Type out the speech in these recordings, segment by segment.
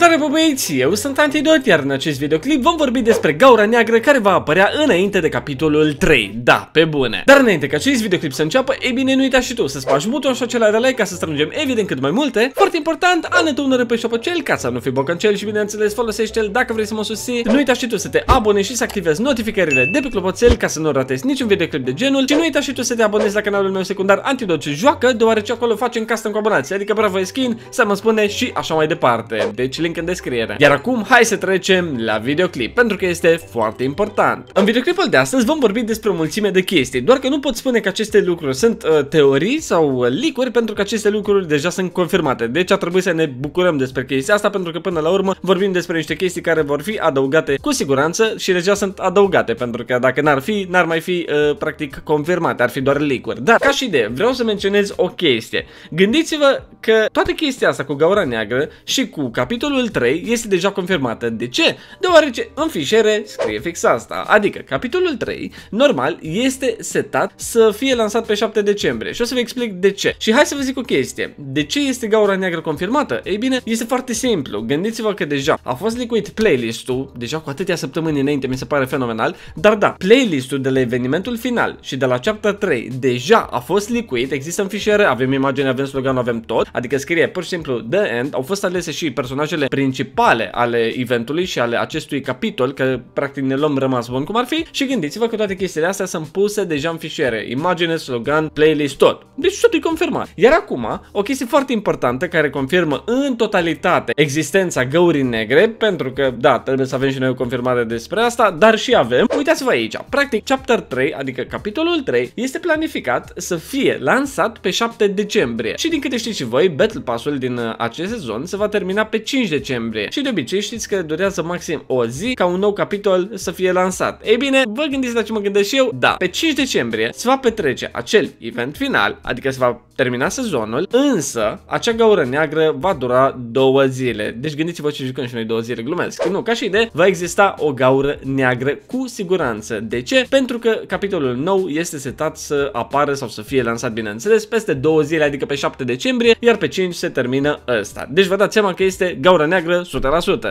Salutare băieți, eu sunt Antidot, iar în acest videoclip vom vorbi despre gaura neagră care va apărea înainte de capitolul 3, da, pe bune. Dar înainte ca acest videoclip să înceapă, e bine nu uita și tu să spargi butonul și acela de like ca să strângem evident cât mai multe. Foarte important, ane tu un pe șopăcel ca să nu fii bocancel și bineînțeles folosește-l dacă vrei să mă susții. Nu uita și tu să te abonezi și să activezi notificările de pe clopoțel ca să nu ratezi niciun videoclip de genul și nu uita și tu să te abonezi la canalul meu secundar Antidot joacă, deoarece acolo facem custom cu abonații, adică bravo skin, să mă spune și așa mai departe. Deci link în descriere. Iar acum hai să trecem la videoclip, pentru că este foarte important. În videoclipul de astăzi vom vorbi despre o mulțime de chestii, doar că nu pot spune că aceste lucruri sunt uh, teorii sau uh, leak pentru că aceste lucruri deja sunt confirmate. Deci ar trebui să ne bucurăm despre chestia asta, pentru că până la urmă vorbim despre niște chestii care vor fi adăugate cu siguranță și deja sunt adăugate, pentru că dacă n-ar fi, n-ar mai fi uh, practic confirmate, ar fi doar leak-uri. Dar, ca și idee, vreau să menționez o chestie. Gândiți-vă că toată chestia asta cu gaura neagră și cu capitolul 3 este deja confirmată. De ce? Deoarece în fișiere scrie fix asta. Adică capitolul 3 normal este setat să fie lansat pe 7 decembrie și o să vă explic de ce. Și hai să vă zic o chestie. De ce este gaura neagră confirmată? Ei bine, este foarte simplu. Gândiți-vă că deja a fost licuit playlist-ul, deja cu atâtea săptămâni înainte, mi se pare fenomenal, dar da, playlist-ul de la evenimentul final și de la chapter 3 deja a fost licuit, există în fișiere, avem imagine, avem slogan, avem tot, adică scrie pur și simplu The End, au fost alese și personajele principale ale eventului și ale acestui capitol, că practic ne luăm rămas bun cum ar fi și gândiți-vă că toate chestiile astea sunt puse deja în fișiere, imagine, slogan, playlist, tot. Deci tot e confirmat. Iar acum, o chestie foarte importantă care confirmă în totalitate existența găurii negre, pentru că, da, trebuie să avem și noi o confirmare despre asta, dar și avem. Uitați-vă aici, practic chapter 3, adică capitolul 3, este planificat să fie lansat pe 7 decembrie. Și din câte știți și voi, Battle Pass-ul din uh, acest sezon se va termina pe 5 decembrie. Și de obicei știți că durează maxim o zi ca un nou capitol să fie lansat. Ei bine, vă gândiți la ce mă gândesc și eu? Da, pe 5 decembrie se va petrece acel event final, adică se va termina sezonul, însă acea gaură neagră va dura două zile. Deci gândiți-vă ce jucăm și noi două zile, glumesc. Nu, ca și idee, va exista o gaură neagră cu siguranță. De ce? Pentru că capitolul nou este setat să apară sau să fie lansat, bineînțeles, peste două zile, adică pe 7 decembrie, iar pe 5 se termină ăsta. Deci vă dați seama că este gaură neagră 100%.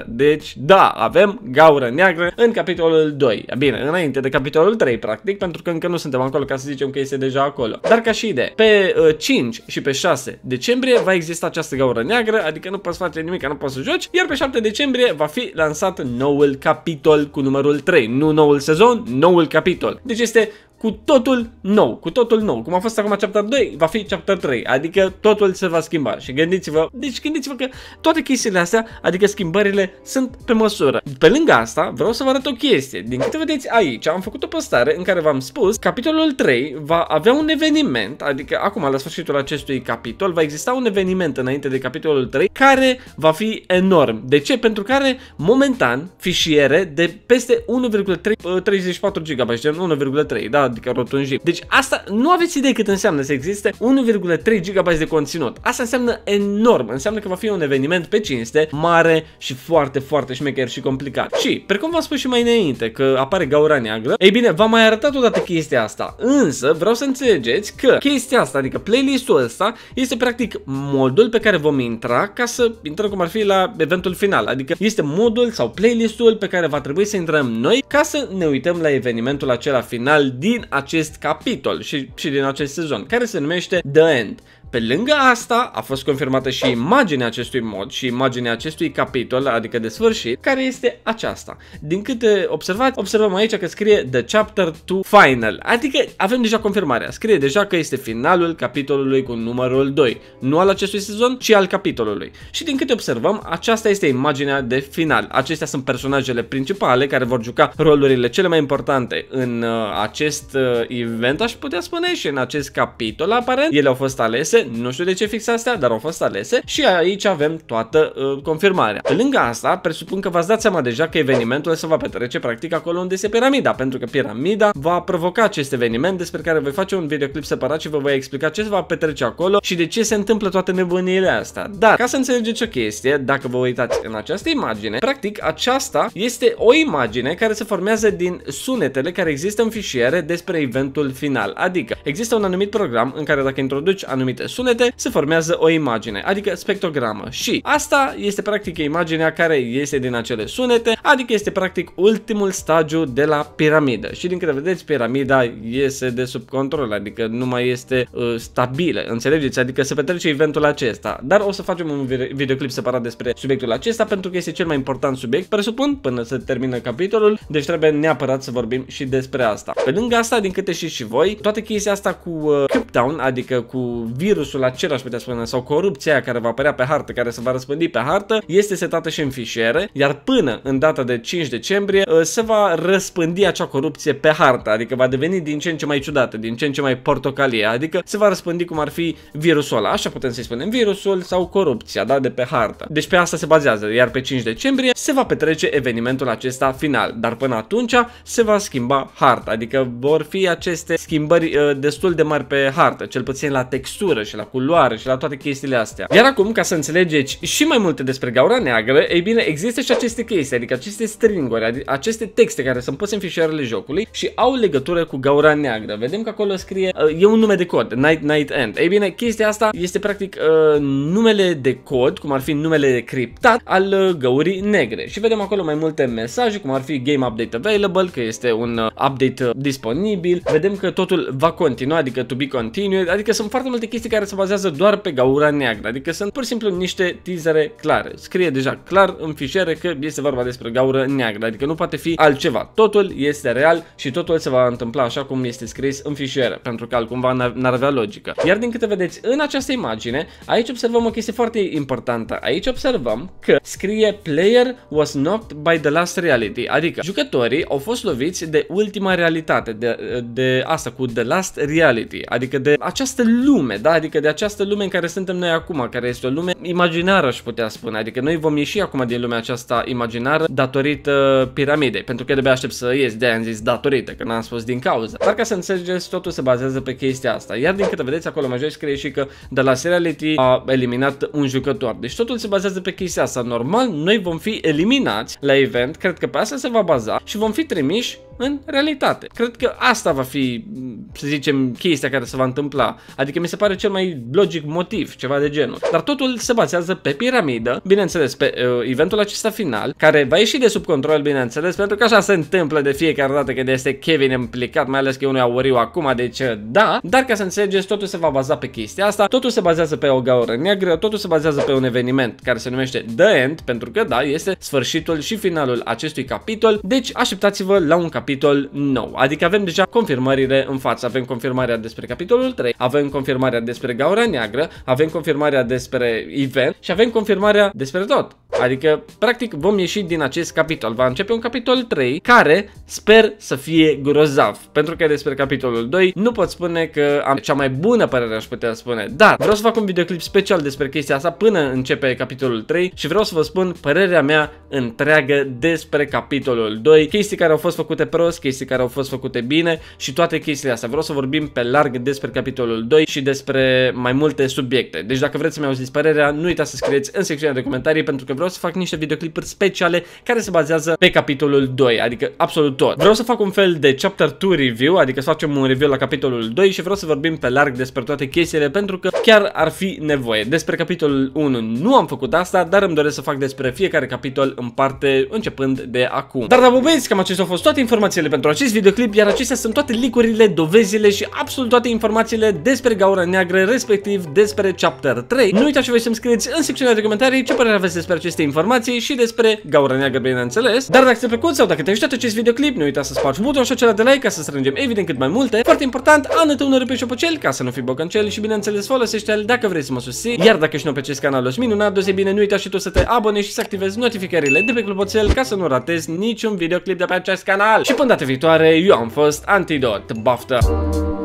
Deci, da, avem gaură neagră în capitolul 2. Bine, înainte de capitolul 3, practic, pentru că încă nu suntem acolo ca să zicem că este deja acolo. Dar ca și idee, pe uh, 5 și pe 6 decembrie va exista această gaură neagră, adică nu poți face nimic, nu poți să joci, iar pe 7 decembrie va fi lansat noul capitol cu numărul 3. Nu noul sezon, noul capitol. Deci este cu totul nou, cu totul nou. Cum a fost acum chapter 2, va fi chapter 3, adică totul se va schimba. Și gândiți-vă, deci gândiți-vă că toate chestiile astea, adică schimbările, sunt pe măsură. Pe lângă asta, vreau să vă arăt o chestie. Din câte vedeți aici, am făcut o postare în care v-am spus, capitolul 3 va avea un eveniment, adică acum la sfârșitul acestui capitol va exista un eveniment înainte de capitolul 3 care va fi enorm. De ce? Pentru care momentan fișiere de peste 1,34 GB, 1,3, da, adică rotunjit. Deci asta nu aveți idee cât înseamnă să existe 1,3 GB de conținut. Asta înseamnă enorm, înseamnă că va fi un eveniment pe cinste, mare și foarte, foarte șmecher și complicat. Și, precum v-am spus și mai înainte, că apare gaura neagră, ei bine, v-am mai arătat odată chestia asta, însă vreau să înțelegeți că chestia asta, adică playlistul ăsta, este practic modul pe care vom intra ca să intrăm cum ar fi la eventul final, adică este modul sau playlistul pe care va trebui să intrăm noi ca să ne uităm la evenimentul acela final din din acest capitol și, și din acest sezon, care se numește The End. Pe lângă asta a fost confirmată și imaginea acestui mod și imaginea acestui capitol, adică de sfârșit, care este aceasta. Din câte observați, observăm aici că scrie The Chapter 2 Final, adică avem deja confirmarea, scrie deja că este finalul capitolului cu numărul 2, nu al acestui sezon, ci al capitolului. Și din câte observăm, aceasta este imaginea de final. Acestea sunt personajele principale care vor juca rolurile cele mai importante în uh, acest uh, event, aș putea spune, și în acest capitol aparent. Ele au fost alese alese, nu știu de ce fix astea, dar au fost alese și aici avem toată uh, confirmarea. Pe lângă asta, presupun că v-ați dat seama deja că evenimentul se va petrece practic acolo unde este piramida, pentru că piramida va provoca acest eveniment despre care voi face un videoclip separat și vă voi explica ce se va petrece acolo și de ce se întâmplă toate nebuniile astea. Dar, ca să înțelegeți o chestie, dacă vă uitați în această imagine, practic aceasta este o imagine care se formează din sunetele care există în fișiere despre eventul final. Adică, există un anumit program în care dacă introduci anumite sunete, se formează o imagine, adică spectrogramă. Și asta este practic imaginea care este din acele sunete, adică este practic ultimul stagiu de la piramidă. Și din câte vedeți, piramida iese de sub control, adică nu mai este uh, stabilă, înțelegeți? Adică se petrece eventul acesta. Dar o să facem un videoclip separat despre subiectul acesta pentru că este cel mai important subiect, presupun, până se termină capitolul, deci trebuie neapărat să vorbim și despre asta. Pe lângă asta, din câte știți și voi, toată chestia asta cu uh, Cryptown, adică cu virusul acela, aș putea spune, sau corupția aia care va apărea pe hartă, care se va răspândi pe hartă, este setată și în fișiere, iar până în data de 5 decembrie uh, se va răspândi acea corupție pe hartă, adică va deveni din ce în ce mai ciudată, din ce în ce mai portocalie, adică se va răspândi cum ar fi virusul ăla, așa putem să-i spunem, virusul sau corupția, da, de pe hartă. Deci pe asta se bazează, iar pe 5 decembrie se va petrece evenimentul acesta final, dar până atunci se va schimba harta, adică vor fi aceste schimbări uh, destul de mari pe hartă, cel puțin la textură și la culoare și la toate chestiile astea. Iar acum, ca să înțelegeți și mai multe despre gaura neagră, ei bine, există și aceste chestii, adică aceste stringuri, adică aceste texte care sunt puse în fișierele jocului și au legătură cu gaura neagră. Vedem că acolo scrie, uh, e un nume de cod, Night Night End. Ei bine, chestia asta este practic uh, numele de cod, cum ar fi numele criptat al uh, găurii negre. Și vedem acolo mai multe mesaje, cum ar fi Game Update Available, că este un uh, update uh, disponibil. Vedem că totul va continua, adică to be continued, adică sunt foarte multe chestii care se bazează doar pe gaura neagră, adică sunt pur și simplu niște teasere clare. Scrie deja clar în fișiere că este vorba despre gaură neagră, adică nu poate fi altceva. Totul este real și totul se va întâmpla așa cum este scris în fișiere, pentru că altcumva n-ar avea logică. Iar din câte vedeți în această imagine, aici observăm o chestie foarte importantă. Aici observăm că scrie player was knocked by the last reality, adică jucătorii au fost loviți de ultima realitate, de, de asta cu the last reality, adică de această lume, da? Adică de această lume în care suntem noi acum, care este o lume imaginară, aș putea spune, adică noi vom ieși acum din lumea aceasta imaginară datorită piramidei, pentru că de aștept să ies, de-aia am zis datorită, că n-am spus din cauza. Dar ca să înțelegeți, totul se bazează pe chestia asta. Iar din câte vedeți acolo mai jos scrie și că de la Seriality a eliminat un jucător. Deci totul se bazează pe chestia asta. Normal, noi vom fi eliminați la event, cred că pe asta se va baza și vom fi trimiși în realitate. Cred că asta va fi, să zicem, chestia care se va întâmpla. Adică mi se pare cel mai logic motiv, ceva de genul. Dar totul se bazează pe piramidă, bineînțeles, pe uh, eventul acesta final, care va ieși de sub control, bineînțeles, pentru că așa se întâmplă de fiecare dată când este Kevin implicat, mai ales că e unul auriu acum, deci da, dar ca să înțelegeți, totul se va baza pe chestia asta, totul se bazează pe o gaură neagră, totul se bazează pe un eveniment care se numește The End, pentru că da, este sfârșitul și finalul acestui capitol, deci așteptați-vă la un capitol nou, adică avem deja confirmările în față, avem confirmarea despre capitolul 3, avem confirmarea despre gaura neagră, avem confirmarea despre event și avem confirmarea despre tot. Adică, practic, vom ieși din acest capitol. Va începe un capitol 3 care sper să fie grozav. Pentru că despre capitolul 2 nu pot spune că am cea mai bună părere, aș putea spune. Dar vreau să fac un videoclip special despre chestia asta până începe capitolul 3 și vreau să vă spun părerea mea întreagă despre capitolul 2. Chestii care au fost făcute prost, chestii care au fost făcute bine și toate chestiile astea. Vreau să vorbim pe larg despre capitolul 2 și despre mai multe subiecte. Deci dacă vreți să-mi auziți părerea, nu uitați să scrieți în secțiunea de comentarii pentru că vreau să fac niște videoclipuri speciale care se bazează pe capitolul 2, adică absolut tot. Vreau să fac un fel de chapter 2 review, adică să facem un review la capitolul 2 și vreau să vorbim pe larg despre toate chestiile pentru că chiar ar fi nevoie. Despre capitolul 1 nu am făcut asta, dar îmi doresc să fac despre fiecare capitol în parte începând de acum. Dar da, băieți, cam acestea au fost toate informațiile pentru acest videoclip, iar acestea sunt toate licurile, dovezile și absolut toate informațiile despre gaura neagră, respectiv despre chapter 3. Nu uitați și voi să-mi scrieți în secțiunea de comentarii ce părere aveți despre aceste informații și despre gaura neagră, bineînțeles. Dar dacă ți-a plăcut sau dacă te-ai ajutat acest videoclip, nu uita să spargi butonul și acela de like ca să strângem evident cât mai multe. Foarte important, anătă un pe șopocel ca să nu fii bocancel și bineînțeles folosește-l dacă vrei să mă susții. Iar dacă ești nou pe acest canal, o minunat, dose bine, nu uita și tu să te abonezi și să activezi notificările de pe clopoțel ca să nu ratezi niciun videoclip de pe acest canal. Și până data viitoare, eu am fost Antidot. Baftă!